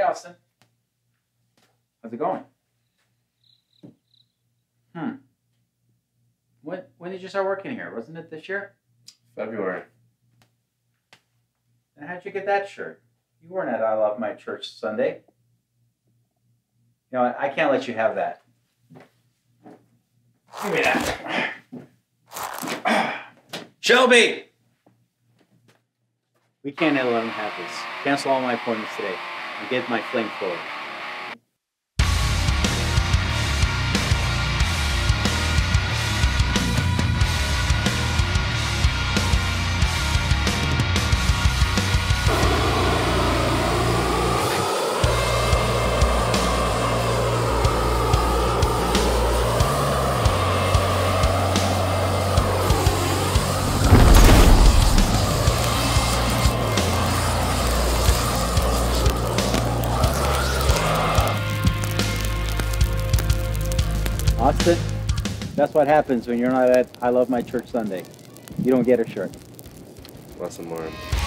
Austin. How's it going? Hmm. When when did you start working here? Wasn't it this year? February. And how'd you get that shirt? You weren't at I Love My Church Sunday. You know, I can't let you have that. Give me that. Shelby! We can't let him have this. Cancel all my appointments today and get my flamethrower. Austin, that's what happens when you're not at I Love My Church Sunday. You don't get a shirt. Lesson learned.